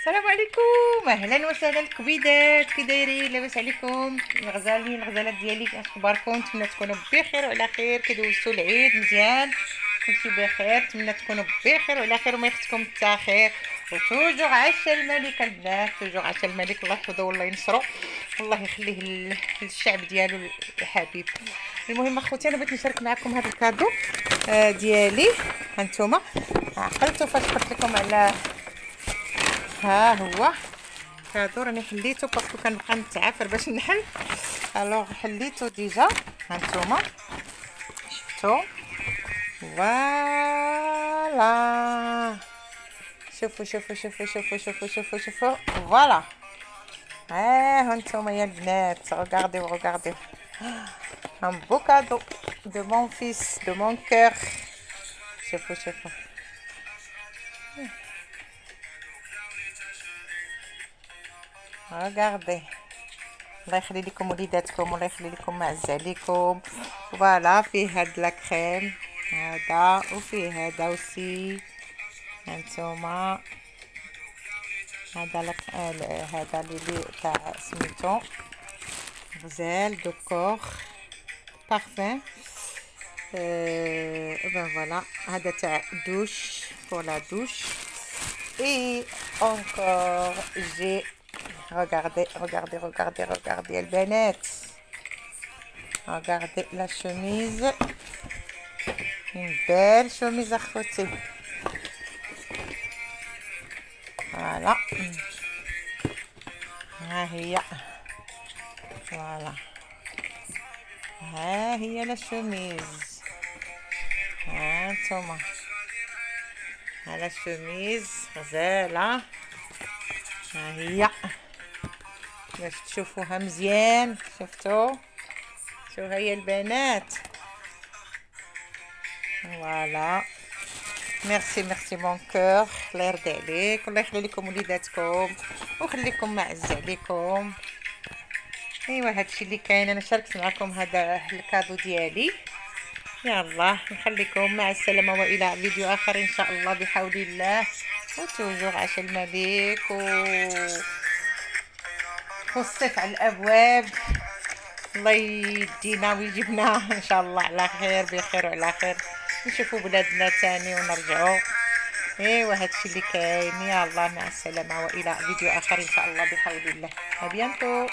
السلام عليكم. أهلا وسهلا. الكبيدات كي دايرين لاباس عليكم. الغزالين الغزالات ديالي أخباركم؟ نتمنى تكونوا بخير وعلى خير. كدوزتوا العيد مزيان. كلشي بخير. نتمنى تكونوا بخير وعلى خير. وما يخصكم حتى خير. و toujours عاش الملك البنات. toujours عاش الملك. الله يحفظه والله ينصرو والله يخليه للشعب ديالو الحبيب. المهم أخوتي أنا بغيت نشارك معكم هذا ال cadeau آه، ديالي. هانتوما عقلتوا فاش قلت لكم على ها هو. cadeau راني حليته parce que كنبقى نتعافر باش نحل. alors حليته déjà هانتوما شفتو؟ voilà. شوفوا شوفوا شوفوا شوفوا شوفوا شوفوا شوفوا voilà. ها هانتوما يا البنات. regardez regardez un beau cadeau de mon fils de mon cœur. شوفوا شوفوا ريغاردي الله يخلي لكم وليداتكم والله يخلي لكم معز عليكم فوالا فيه هاد لاكريم هذا وفيه هذا وسي هانتوما هذا لك هذا اللي تاع سميتو غزال دو كور بارفان بن فوالا هذا تاع دوش pour la douche. Et encore j'ai regardez regardez regardez regardez البنات regardez la chemise une belle chemise اخوتي فوالا ها هي فوالا ها هي لا شوميز ها انتوما la chemise غزالة. ها هي. باش تشوفوها مزيان. شفتو شو هي البنات؟ voilà. merci merci mon cœur الله يرضي عليك الله يخلي لكم وليداتكم ويخليكم معز عليكم. ايوا هادشي اللي كاين. أنا شاركت معكم هذا الكادو ديالي. يلا نخليكم مع السلامة وإلى فيديو آخر إن شاء الله بحول الله. وتوجور عاش الملك و والصيف على الأبواب. الله يدينا ويجيبنا. إن شاء الله على خير بخير وعلى خير. نشوفوا بلادنا تاني ونرجعوا. ايوا هادشي اللي كاين. يلا مع السلامة وإلى فيديو آخر إن شاء الله بحول الله. أبيانتو.